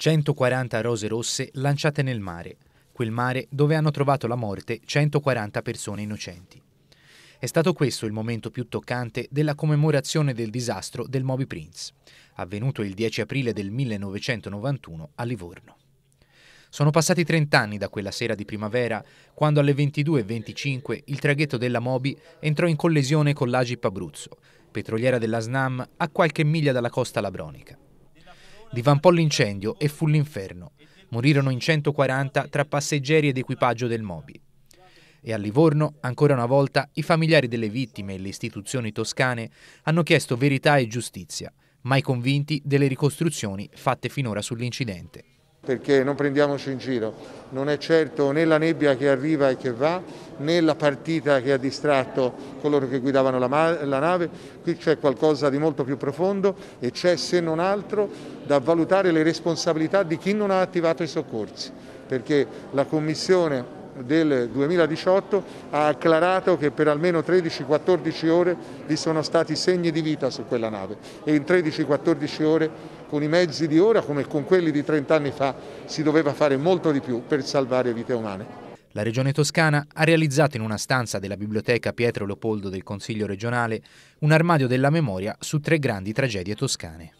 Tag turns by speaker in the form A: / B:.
A: 140 rose rosse lanciate nel mare, quel mare dove hanno trovato la morte 140 persone innocenti. È stato questo il momento più toccante della commemorazione del disastro del Moby Prince, avvenuto il 10 aprile del 1991 a Livorno. Sono passati 30 anni da quella sera di primavera, quando alle 22.25 il traghetto della Moby entrò in collisione con l'Agip Abruzzo, petroliera della SNAM a qualche miglia dalla costa labronica. Divampò l'incendio e fu l'inferno. Morirono in 140 tra passeggeri ed equipaggio del Moby. E a Livorno, ancora una volta, i familiari delle vittime e le istituzioni toscane hanno chiesto verità e giustizia, mai convinti delle ricostruzioni fatte finora sull'incidente.
B: Perché non prendiamoci in giro, non è certo né la nebbia che arriva e che va, né la partita che ha distratto coloro che guidavano la, la nave, qui c'è qualcosa di molto più profondo e c'è se non altro da valutare le responsabilità di chi non ha attivato i soccorsi, perché la Commissione del 2018 ha acclarato che per almeno 13-14 ore vi sono stati segni di vita su quella nave e in 13-14 ore con i mezzi di ora come con quelli di 30 anni fa si doveva fare molto di più per salvare vite umane.
A: La Regione Toscana ha realizzato in una stanza della Biblioteca Pietro Leopoldo del Consiglio regionale un armadio della memoria su tre grandi tragedie toscane.